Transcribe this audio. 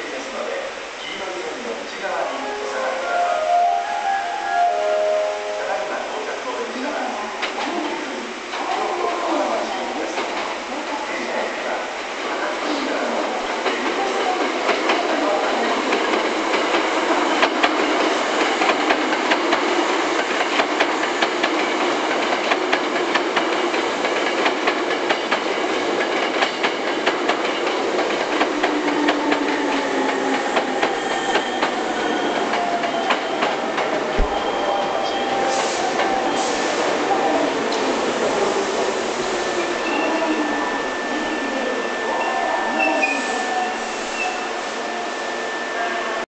forgiveness, Mother.